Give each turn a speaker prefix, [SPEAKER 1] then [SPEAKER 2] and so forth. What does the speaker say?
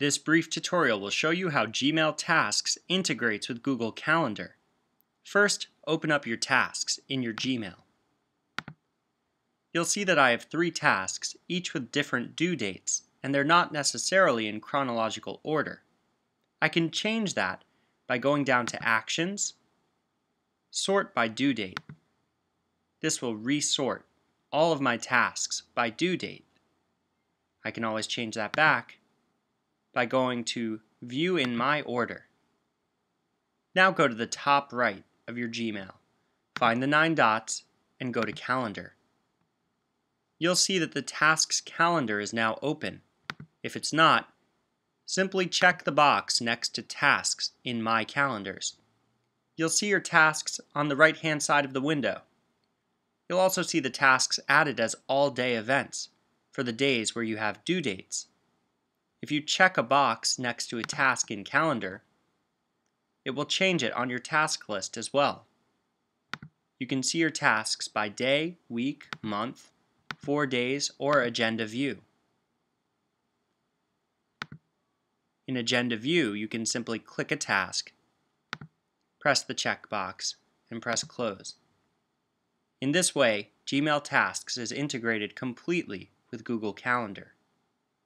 [SPEAKER 1] This brief tutorial will show you how Gmail Tasks integrates with Google Calendar. First, open up your tasks in your Gmail. You'll see that I have three tasks, each with different due dates, and they're not necessarily in chronological order. I can change that by going down to Actions, Sort by Due Date. This will resort all of my tasks by due date. I can always change that back by going to View in My Order. Now go to the top right of your Gmail, find the nine dots, and go to Calendar. You'll see that the Tasks calendar is now open. If it's not, simply check the box next to Tasks in My Calendars. You'll see your tasks on the right hand side of the window. You'll also see the tasks added as all day events for the days where you have due dates. If you check a box next to a task in Calendar, it will change it on your task list as well. You can see your tasks by day, week, month, four days, or Agenda View. In Agenda View, you can simply click a task, press the checkbox, and press Close. In this way, Gmail Tasks is integrated completely with Google Calendar.